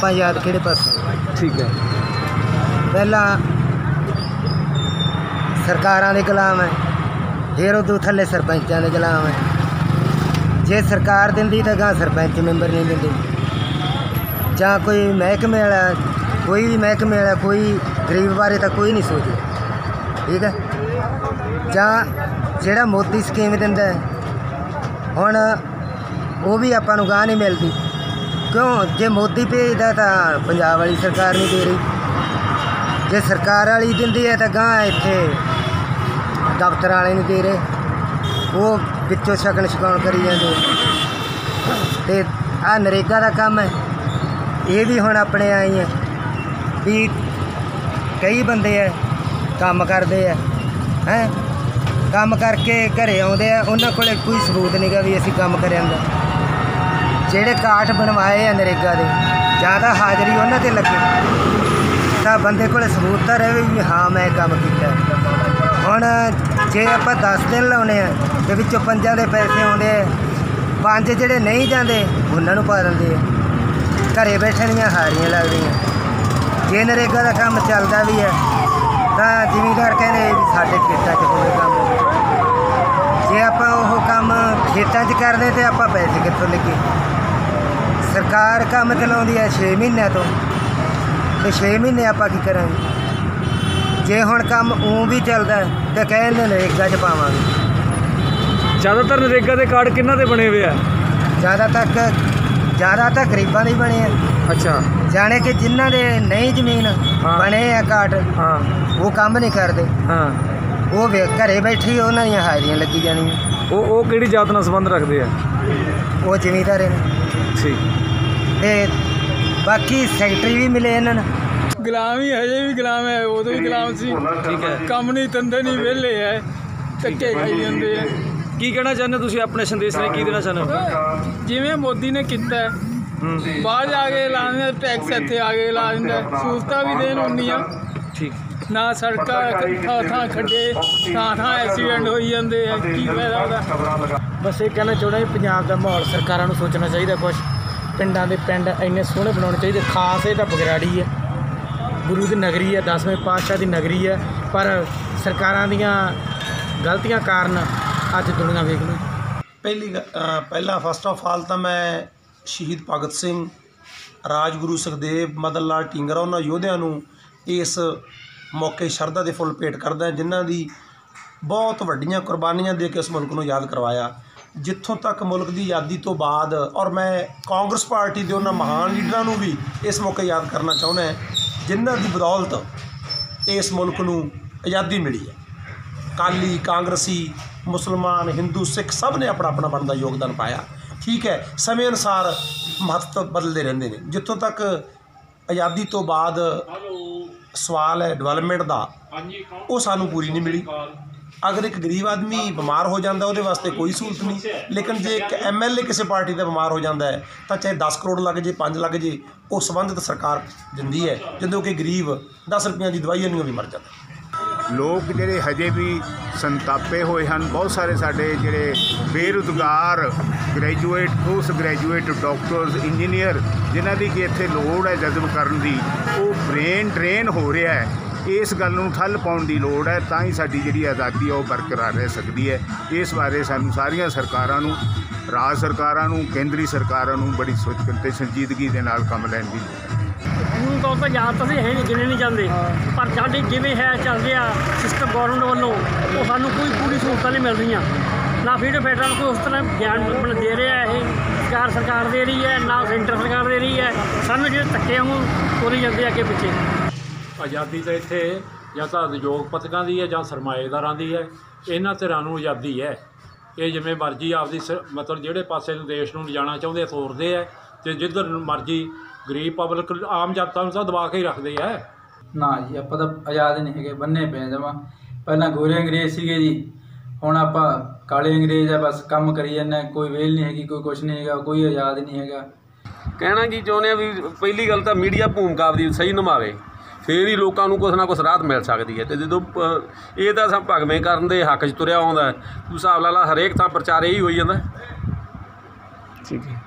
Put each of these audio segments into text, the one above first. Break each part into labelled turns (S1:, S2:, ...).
S1: ਆਪਾਂ ਯਾਦ ਕਿਹੜੇ ਪਾਸੇ?
S2: ਠੀਕ ਹੈ।
S1: ਪਹਿਲਾਂ ਸਰਕਾਰਾਂ ਦੇ ਗੁਲਾਮ ਹੈ ਫਿਰ ਉਦੋਂ ਥੱਲੇ ਸਰਪੰਚਾਂ ਦੇ ਗੁਲਾਮ ਹੈ। ਜੇ ਸਰਕਾਰ ਦਿੰਦੀ ਤਾਂ ਗਾਂ ਸਰਪੰਚ ਮੈਂਬਰ ਨਹੀਂ ਦਿੰਦੇ। ਜਾਂ ਕੋਈ ਮਹਿਕਮੇ ਵਾਲਾ ਕੋਈ ਵੀ ਮਹਿਕਮੇ ਵਾਲਾ ਕੋਈ ਗਰੀਬ ਬਾਰੇ ਤਾਂ ਕੋਈ ਨਹੀਂ ਸੋਚਦਾ। ਠੀਕ ਹੈ? ਜਾਂ ਜਿਹੜਾ ਮੋਦੀ ਸਕੀਮ ਦਿੰਦਾ ਹੈ, ਹੁਣ ਉਹ ਵੀ ਆਪਾਂ ਨੂੰ ਗਾਂ ਨਹੀਂ ਮਿਲਦੀ। ਕਿਉਂ? ਜੇ ਮੋਦੀ ਭੇਜਦਾ ਤਾਂ ਪੰਜਾਬ ਵਾਲੀ ਸਰਕਾਰ ਨਹੀਂ ਦੇ ਰਹੀ। ਜੇ ਸਰਕਾਰ ਵਾਲੀ ਦਿੰਦੀ ਹੈ ਤਾਂ ਗਾਂ ਇੱਥੇ ਦਫ਼ਤਰ ਵਾਲੇ ਨਹੀਂ ਦੇ ਰਹੇ। ਉਹ ਵਿੱਚੋਂ ਸ਼ਗਨ ਛਕਾਉਣ ਕਰੀ ਜਾਂਦੇ ਤੇ ਆ ਨਰੇਗਾ ਦਾ ਕੰਮ ਹੈ। ਇਹ ਵੀ ਹੁਣ ਆਪਣੇ ਆਈ ਹੈ ਵੀ ਕਈ ਬੰਦੇ ਹੈ ਕੰਮ ਕਰਦੇ ਆ ਹੈ? ਕੰਮ ਕਰਕੇ ਘਰੇ ਆਉਂਦੇ ਆ। ਉਹਨਾਂ ਕੋਲੇ ਕੋਈ ਸਬੂਤ ਨਹੀਂਗਾ ਵੀ ਅਸੀਂ ਕੰਮ ਕਰਿਆ ਹੁੰਦਾ। ਜਿਹੜੇ ਕਾਠ ਬਣਵਾਏ ਆ ਨਰੇਗਾ ਦੇ, ਜ਼ਿਆਦਾ ਹਾਜ਼ਰੀ ਉਹਨਾਂ ਤੇ ਲੱਗੇ। ਤਾਂ ਬੰਦੇ ਕੋਲ ਸਬੂਤ ਤਾਂ ਰਹੇ ਵੀ ਹਾਂ, ਮੈਂ ਇਹ ਕੰਮ ਕੀਤਾ। ਹੁਣ ਜੇ ਆਪਾਂ 10 ਦਿਨ ਲਾਉਣੇ ਆ, ਤੇ ਵਿੱਚੋਂ ਪੰਜਾਂ ਦੇ ਪੈਸੇ ਆਉਂਦੇ ਆ, ਪੰਜ ਜਿਹੜੇ ਨਹੀਂ ਜਾਂਦੇ, ਉਹਨਾਂ ਨੂੰ ਪਾ ਦਿੰਦੇ ਆ। ਘਰੇ ਦੀਆਂ ਹਾਰੀਆਂ ਲੱਗਦੀਆਂ। ਜੇ ਨਰੇਗਾ ਦਾ ਕੰਮ ਚੱਲਦਾ ਵੀ ਹੈ ਤਾਂ ਜ਼ਿਮੀਂਦਾਰ ਕਹਿੰਦੇ ਵੀ ਸਾਡੇ ਖੇਤਾਂ 'ਚ ਹੋਵੇ ਕੰਮ ਜੇ ਆਪਾਂ ਉਹ ਕੰਮ ਖੇਤਾਂ 'ਚ ਕਰਦੇ ਤੇ ਆਪਾਂ ਪੈਸੇ ਕਿੱਥੋਂ ਲੱਗੇ ਸਰਕਾਰ ਕੰਮ ਚਲਾਉਂਦੀ ਹੈ 6 ਮਹੀਨਿਆਂ ਤੋਂ। ਤੇ 6 ਮਹੀਨੇ ਆਪਾਂ ਕੀ ਕਰਾਂਗੇ? ਜੇ ਹੁਣ ਕੰਮ ਉਂ ਵੀ ਚੱਲਦਾ ਹੈ ਤੇ ਕਹਿੰਦੇ ਨਰੇਗਾ 'ਚ ਪਾਵਾਂਗੇ।
S2: ਜ਼ਿਆਦਾਤਰ ਨਰੇਗਾ ਦੇ ਕਾਰਡ ਕਿੰਨਾ ਦੇ ਬਣੇ ਹੋਏ ਆ?
S1: ਜ਼ਿਆਦਾ ਤੱਕ ਜ਼ਿਆਦਾ ਤਾਂ ਗਰੀਬਾਂ ਦੇ ਹੀ ਬਣੇ ਆ।
S2: ਅੱਛਾ।
S1: ਜਾਣੇ ਕਿ ਜਿਨ੍ਹਾਂ ਦੇ ਨਹੀਂ ਜ਼ਮੀਨ
S2: ਹਾਂ।
S1: ਬਣੇ ਆ ਕਾਰਡ
S2: ਹਾਂ।
S1: ਉਹ ਕੰਮ ਨਹੀਂ ਕਰਦੇ।
S2: ਹਾਂ।
S1: ਉਹ ਵੇ- ਘਰੇ ਬੈਠੀ ਉਹਨਾਂ ਦੀਆਂ ਹਾਜ਼ਰੀਆਂ ਲੱਗੀ ਜਾਣੀਆਂ।
S2: ਉਹ ਉਹ ਕਿਹੜੀ ਜਾਤ ਨਾਲ ਸੰਬੰਧ ਰੱਖਦੇ ਆ?
S1: ਉਹ ਜ਼ਿਮੀਂਦਾਰ ਨੇ।
S2: ਠੀਕ।
S1: ਤੇ ਬਾਕੀ ਸੈਕਟਰੀ ਵੀ ਮਿਲੇ ਇਹਨਾਂ ਨੂੰ।
S3: ਗੁਲਾਮ ਹੀ ਹਜੇ ਵੀ ਗੁਲਾਮ ਹੈ ਉਦੋਂ ਵੀ ਗੁਲਾਮ ਸੀ।
S2: ਠੀਕ ਹੈ।
S3: ਕੰਮ ਨਹੀਂ ਤੰਦੇ ਨਹੀਂ ਵਿਹਲੇ ਹੈ। ਧੱਕੇ ਖਾਈ ਜਾਂਦੇ ਆ।
S2: ਕੀ ਕਹਿਣਾ ਚਾਹੁੰਦੇ ਹੋ ਤੁਸੀਂ ਆਪਣੇ ਸੰਦੇਸ਼ ਨੇ ਕੀ ਦੇਣਾ ਚਾਹੁੰਦੇ ਹੋ?
S3: ਜਿਵੇਂ ਮੋਦੀ ਨੇ ਕੀਤਾ ਹੈ,
S2: ਹੂੰ।
S3: ਬਾਹਰ ਜਾ ਕੇ ਲਾ ਦਿੰਦਾ ਟੈਕਸ ਇੱਥੇ ਆ ਕੇ ਲਾ ਦਿੰਦਾ ਸਹੂਲਤਾਂ ਵੀ ਦੇਣ ਹੁੰਦੀਆਂ
S2: ਠੀਕ।
S3: ਨਾ ਸੜਕਾਂ ਥਾਂ ਥਾਂ ਖੱਡੇ ਥਾਂ ਥਾਂ ਐਕਸੀਡੈਂਟ ਹੋਈ ਜਾਂਦੇ ਆ ਕੀ ਫਾਇਦਾ ਉਹਦਾ?
S4: ਬਸ ਇਹ ਕਹਿਣਾ ਚਾਹੁੰਦਾ ਪੰਜਾਬ ਦਾ ਮਾਹੌਲ ਸਰਕਾਰਾਂ ਨੂੰ ਸੋਚਣਾ ਚਾਹੀਦਾ ਕੁਝ ਪਿੰਡਾਂ ਦੇ ਪਿੰਡ ਇੰਨੇ ਸੋਹਣੇ ਬਣਾਉਣੇ ਚਾਹੀਦੇ ਖਾਸ ਇਹ ਤਾਂ ਬਗਰਾੜੀ ਹੈ ਗੁਰੂ ਦੀ ਨਗਰੀ ਹੈ 10ਵੇਂ ਪਾਤਸ਼ਾਹ ਦੀ ਨਗਰੀ ਹੈ ਪਰ ਸਰਕਾਰਾਂ ਦੀਆਂ ਗਲਤੀਆਂ ਕਾਰਨ ਅੱਜ ਦੁਨੀਆ ਵੇਖ ਲਓ
S5: ਪਹਿਲੀ ਪਹਿਲਾਂ ਫਸਟ ਆਫ ਆਲ ਤਾਂ ਮੈਂ ਸ਼ਹੀਦ ਭਗਤ ਸਿੰਘ ਰਾਜਗੁਰੂ ਸੁਖਦੇਵ ਮਦਨ ਲਾਲ ਢੀਂਗਰਾ ਉਹਨਾਂ ਯੋਧਿਆਂ ਨੂੰ ਇਸ ਮੌਕੇ ਸ਼ਰਧਾ ਦੇ ਫੁੱਲ ਭੇਟ ਕਰਦਾ ਜਿਨ੍ਹਾਂ ਦੀ ਬਹੁਤ ਵੱਡੀਆਂ ਕੁਰਬਾਨੀਆਂ ਦੇ ਕੇ ਉਸ ਮੁਲਕ ਨੂੰ ਯਾਦ ਕਰਵਾਇਆ। ਜਿੱਥੋਂ ਤੱਕ ਮੁਲਕ ਦੀ ਆਜ਼ਾਦੀ ਤੋਂ ਬਾਅਦ ਔਰ ਮੈਂ ਕਾਂਗਰਸ ਪਾਰਟੀ ਦੇ ਉਹਨਾਂ ਮਹਾਨ ਲੀਡਰਾਂ ਨੂੰ ਵੀ ਇਸ ਮੌਕੇ ਯਾਦ ਕਰਨਾ ਚਾਹੁੰਦਾ ਹਾਂ, ਜਿਨ੍ਹਾਂ ਦੀ ਬਦੌਲਤ ਇਸ ਮੁਲਕ ਨੂੰ ਆਜ਼ਾਦੀ ਮਿਲੀ ਹੈ। ਕਾਲੀ ਕਾਂਗਰਸੀ ਮੁਸਲਮਾਨ ਹਿੰਦੂ ਸਿੱਖ ਸਭ ਨੇ ਆਪਣਾ ਆਪਣਾ ਬਣਦਾ ਯੋਗਦਾਨ ਪਾਇਆ। ਠੀਕ ਹੈ ਸਮੇਂ ਅਨੁਸਾਰ ਮਹੱਤਵ ਬਦਲਦੇ ਰਹਿੰਦੇ ਨੇ। ਜਿੱਥੋਂ ਤੱਕ ਆਜ਼ਾਦੀ ਤੋਂ ਬਾਅਦ ਸਵਾਲ ਹੈ ਡਿਵੈਲਪਮੈਂਟ ਦਾ ਉਹ ਸਾਨੂੰ ਪੂਰੀ ਨਹੀਂ ਮਿਲੀ। ਅਗਰ ਇੱਕ ਗਰੀਬ ਆਦਮੀ ਬਿਮਾਰ ਹੋ ਜਾਂਦਾ ਉਹਦੇ ਵਾਸਤੇ ਕੋਈ ਸਹੂਲਤ ਨਹੀਂ। ਲੇਕਿਨ ਜੇ ਇੱਕ ਐਮਐਲਏ ਕਿਸੇ ਪਾਰਟੀ ਦਾ ਬਿਮਾਰ ਹੋ ਜਾਂਦਾ ਹੈ ਤਾਂ ਚਾਹੇ 10 ਕਰੋੜ ਲੱਗ ਜੇ 5 ਲੱਗ ਜੇ ਉਹ ਸੰਬੰਧਿਤ ਸਰਕਾਰ ਦਿੰਦੀ ਹੈ। ਜਦੋਂ ਕਿ ਗਰੀਬ 10 ਰੁਪਈਆਂ ਦੀ ਦਵਾਈ ਨਹੀਂ ਉਹ ਵੀ ਮਰ ਜਾਂਦਾ।
S6: ਲੋਕ ਜਿਹੜੇ ਹਜੇ ਵੀ ਸੰਤਾਪੇ ਹੋਏ ਹਨ, ਬਹੁਤ ਸਾਰੇ ਸਾਡੇ ਜਿਹੜੇ ਬੇਰੁਜ਼ਗਾਰ graduate post graduate doctors engineer ਜਿਨ੍ਹਾਂ ਦੀ ਕਿ ਇੱਥੇ ਲੋੜ ਹੈ ਜਜ਼ਬ ਕਰਨ ਦੀ, ਉਹ ਬ੍ਰੇਨ ਡਰੇਨ ਹੋ ਰਿਹਾ ਹੈ। ਇਸ ਗੱਲ ਨੂੰ ਠੱਲ ਪਾਉਣ ਦੀ ਲੋੜ ਹੈ, ਤਾਂ ਹੀ ਸਾਡੀ ਜਿਹੜੀ ਆਜ਼ਾਦੀ ਹੈ ਉਹ ਬਰਕਰਾਰ ਰਹਿ ਸਕਦੀ ਹੈ। ਇਸ ਬਾਰੇ ਸਾਨੂੰ ਸਾਰੀਆਂ ਸਰਕਾਰਾਂ ਨੂੰ, ਰਾਜ ਸਰਕਾਰਾਂ ਨੂੰ, ਕੇਂਦਰੀ ਸਰਕਾਰਾਂ ਨੂੰ ਬੜੀ ਸੋਚ ਤੇ ਸੰਜੀਦਗੀ ਦੇ ਨਾਲ ਕੰਮ ਲੈਣ ਦੀ ਲੋੜ ਹੈ।
S7: ਕਾਨੂੰਨ ਤੌਰ ਤੇ ਯਾਦ ਤਾਂ ਅਸੀਂ ਹੈ ਨਹੀਂ ਗਿਣੇ ਨਹੀਂ ਜਾਂਦੇ ਪਰ ਸਾਡੀ ਜਿਵੇਂ ਹੈ ਚੱਲ ਰਿਹਾ ਸਿਸਟਮ ਗਵਰਨਮੈਂਟ ਵੱਲੋਂ ਉਹ ਸਾਨੂੰ ਕੋਈ ਪੂਰੀ ਸਹੂਲਤਾਂ ਨਹੀਂ ਮਿਲ ਰਹੀਆਂ ਨਾ ਫੀਡ ਫੈਡਰਲ ਨੂੰ ਕੋਈ ਉਸ ਤਰ੍ਹਾਂ ਗਿਆਨ ਮਤਲਬ ਦੇ ਰਿਹਾ ਇਹ ਸਰਕਾਰ ਸਰਕਾਰ ਦੇ ਰਹੀ ਹੈ ਨਾ ਸੈਂਟਰ ਸਰਕਾਰ ਦੇ ਰਹੀ ਹੈ ਸਾਨੂੰ ਜਿਹੜੇ ਧੱਕੇ ਵਾਂਗੂ ਤੋਰੀ ਜਾਂਦੇ ਆ ਅੱਗੇ ਪਿੱਛੇ।
S8: ਆਜ਼ਾਦੀ ਤਾਂ ਇੱਥੇ ਜਾਂ ਤਾਂ ਉਦਯੋਗਪਤੀਆਂ ਦੀ ਹੈ ਜਾਂ ਸਰਮਾਏਦਾਰਾਂ ਦੀ ਹੈ ਇਹਨਾਂ ਧਿਰਾਂ ਨੂੰ ਆਜ਼ਾਦੀ ਹੈ। ਇਹ ਜਿਵੇਂ ਮਰਜ਼ੀ ਆਪਦੀ ਸ- ਮਤਲਬ ਜਿਹੜੇ ਪਾਸੇ ਨੂੰ ਦੇਸ਼ ਨੂੰ ਲਿਜਾਣਾ ਚਾਹੁੰਦੇ ਆ ਤੋਰਦੇ ਆ ਤੇ ਜਿੱਧਰ ਮਰਜ਼ੀ ਗਰੀਬ ਪਬਲਿਕ ਆਮ ਜਨਤਾ ਨੂੰ ਤਾਂ ਦਬਾ ਕੇ ਹੀ ਰੱਖਦੇ ਆ।
S9: ਨਾ ਜੀ ਆਪਾਂ ਤਾਂ ਆਜ਼ਾਦ ਨਹੀਂ ਹੈਗੇ ਬੰਨੇ ਪਏ ਜਮਾ। ਪਹਿਲਾਂ ਗੋਰੇ ਅੰਗਰੇਜ਼ ਸੀਗੇ ਜੀ ਹੁਣ ਆਪਾਂ ਕਾਲੇ ਅੰਗਰੇਜ਼ ਆ ਬਸ ਕੰਮ ਕਰੀ ਜਾਂਦੇ ਹਾਂ, ਕੋਈ ਵੇਲ ਨਹੀਂ ਹੈਗੀ ਕੋਈ ਕੁਛ ਨਹੀਂ ਹੈਗਾ ਕੋਈ ਆਜ਼ਾਦ ਨਹੀਂ ਹੈਗਾ।
S10: ਕਹਿਣਾ ਕੀ ਚਾਹੁੰਦੇ ਆ ਵੀ ਪਹਿਲੀ ਗੱਲ ਤਾਂ ਮੀਡੀਆ ਭੂਮਿਕਾ ਆਪਦੀ ਸਹੀ ਨਿਭਾਵੇ ਫੇਰ ਹੀ ਲੋਕਾਂ ਨੂੰ ਕੁਛ ਨਾ ਕੁਛ ਰਾਹਤ ਮਿਲ ਸਕਦੀ ਹੈ। ਤੇ ਜਦੋਂ ਅ, ਇਹ ਤਾਂ ਸਭ ਭਗਵੇਂ ਕਰਨ ਦੇ ਹੱਕ 'ਚ ਤੁਰਿਆ ਆਉਂਦਾ ਹੈ। ਤੂੰ ਹਿਸਾਬ ਲਾ ਲਾ ਹਰੇਕ ਥਾਂ ਪ੍ਰਚਾਰ ਇਹੀ ਹੋਈ ਜਾਂਦਾ।
S2: ਠੀਕ ਹੈ।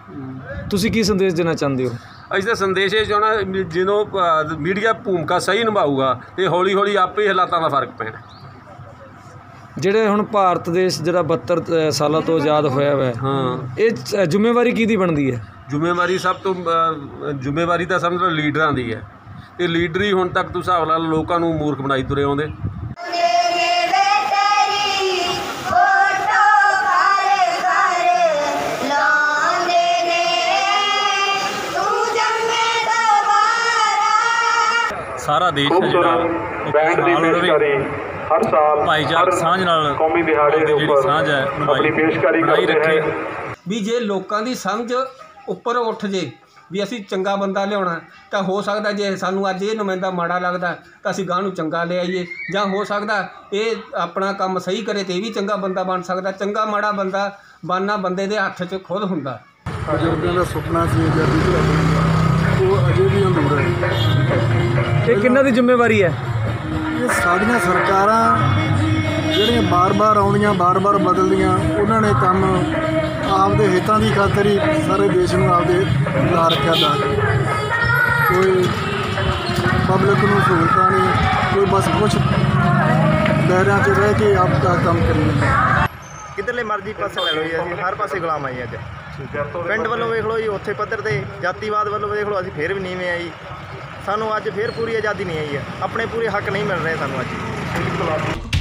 S2: ਤੁਸੀਂ ਕੀ ਸੰਦੇਸ਼ ਦੇਣਾ ਚਾਹੁੰਦੇ ਹੋ?
S10: ਅਸੀਂ ਤਾਂ ਸੰਦੇਸ਼ ਇਹ ਚਾਹਣਾ ਜਦੋਂ ਅ, ਮੀਡੀਆ ਭੂਮਿਕਾ ਸਹੀ ਨਿਭਾਊਗਾ ਤੇ ਹੌਲੀ ਹੌਲੀ ਆਪੇ ਹੀ ਹਾਲਾਤਾਂ ਦਾ ਫ਼ਰਕ ਪੈਣਾ।
S2: ਜਿਹੜੇ ਹੁਣ ਭਾਰਤ ਦੇਸ਼ ਜਿਹੜਾ 72 ਅ, ਸਾਲਾਂ ਤੋਂ ਆਜ਼ਾਦ ਹੋਇਆ ਹੋਇਆ ਹੈ।
S10: ਹਾਂ
S2: ਇਹ ਜ਼ਿੰਮੇਵਾਰੀ ਕਿਹਦੀ ਬਣਦੀ ਹੈ?
S10: ਜ਼ਿੰਮੇਵਾਰੀ ਸਭ ਤੋਂ ਅ, ਜ਼ਿੰਮੇਵਾਰੀ ਤਾਂ ਸਮਝ ਲਓ ਲੀਡਰਾਂ ਦੀ ਹੈ। ਤੇ ਲੀਡਰ ਹੀ ਹੁਣ ਤੱਕ ਤੁਸੀਂ ਹਿਸਾਬ ਲਾ ਲਓ ਲੋਕਾਂ ਨੂੰ ਮੂਰਖ ਬਣਾਈ ਤੁਰੇ ਆਉਂਦੇ।
S11: ਸਾਰਾ ਦੇਸ਼ ਹੈ ਜਿਹੜਾ ਉਹ ਖੁਸ਼ਹਾਲ ਰਵੇ
S12: ਹਰ ਸਾਲ
S11: ਭਾਈਚਾਰਕ ਸਾਂਝ ਨਾਲ
S12: ਕੌਮੀ ਦਿਹਾੜੇ ਦੇ ਉੱਪਰ
S11: ਸਾਂਝ ਹੈ
S12: ਆਪਣੀ ਪੇਸ਼ਕਾਰੀ ਕਰਦੇ ਹੈ।
S13: ਵੀ ਜੇ ਲੋਕਾਂ ਦੀ ਸਮਝ ਉੱਪਰ ਉੱਠ ਜੇ ਵੀ ਅਸੀਂ ਚੰਗਾ ਬੰਦਾ ਲਿਆਉਣਾ ਤਾਂ ਹੋ ਸਕਦਾ ਜੇ ਸਾਨੂੰ ਅੱਜ ਇਹ ਨੁਮਾਇੰਦਾ ਮਾੜਾ ਲੱਗਦਾ ਤਾਂ ਅਸੀਂ ਗਾਂ ਨੂੰ ਚੰਗਾ ਲੈ ਆਈਏ। ਜਾਂ ਹੋ ਸਕਦਾ ਇਹ ਆਪਣਾ ਕੰਮ ਸਹੀ ਕਰੇ ਤੇ ਇਹ ਵੀ ਚੰਗਾ ਬੰਦਾ ਬਣ ਸਕਦਾ। ਚੰਗਾ ਮਾੜਾ ਬੰਦਾ ਬਣਨਾ ਬੰਦੇ ਦੇ ਹੱਥ 'ਚ ਖੁਦ ਹੁੰਦਾ।
S14: ਬਜ਼ੁਰਗਾਂ ਦਾ ਸੁਪਨਾ ਸੀ ਆਜ਼ਾਦੀ ਦਿਲਾਉਣ ਉਹ ਅਜੇ ਵੀ ਅਧੂਰਾ ਹੈ।
S2: ਇਹ ਕਿੰਨਾਂ ਦੀ ਜ਼ਿੰਮੇਵਾਰੀ ਹੈ?
S14: ਇਹ ਸਾਡੀਆਂ ਸਰਕਾਰਾਂ ਜਿਹੜੀਆਂ ਬਾਰ-ਬਾਰ ਆਉਂਦੀਆਂ ਬਾਰ-ਬਾਰ ਬਦਲਦੀਆਂ ਉਹਨਾਂ ਨੇ ਕੰਮ ਆਪਦੇ ਹਿੱਤਾਂ ਦੀ ਖਾਤਰ ਹੀ ਸਾਰੇ ਦੇਸ਼ ਨੂੰ ਆਪਦੇ ਲਾ ਰੱਖਿਆ ਦਾ। ਕੋਈ ਪਬਲਿਕ ਨੂੰ ਸਹੂਲਤਾਂ ਨਹੀਂ ਕੋਈ ਬਸ ਕੁਛ ਦਾਇਰਿਆਂ 'ਚ ਰਹਿ ਕੇ ਆਪਦਾ ਕੰਮ ਕਰੀ
S15: ਕਿੱਧਰਲੇ ਮਰਜ਼ੀ ਪਾਸੇ ਲੈ ਲਓ ਜੀ ਅਸੀਂ ਹਰ ਪਾਸੇ ਗੁਲਾਮ ਆਈ ਅੱਜ। ਪਿੰਡ ਵੱਲੋਂ ਵੇਖ ਲਓ ਜੀ ਉੱਥੇ ਪੱਧਰ ਤੇ ਜਾਤੀਵਾਦ ਵੱਲੋਂ ਵੇਖ ਲਓ ਅਸੀਂ ਫੇਰ ਵੀ ਨੀਵੇਂ ਆਈ ਸਾਨੂੰ ਅੱਜ ਫੇਰ ਪੂਰੀ ਆਜ਼ਾਦੀ ਨਹੀਂ ਆਈ ਹੈ। ਆਪਣੇ ਪੂਰੇ ਹੱਕ ਨਹੀਂ ਮਿਲ ਰਹੇ ਸਾਨੂੰ ਅੱਜ।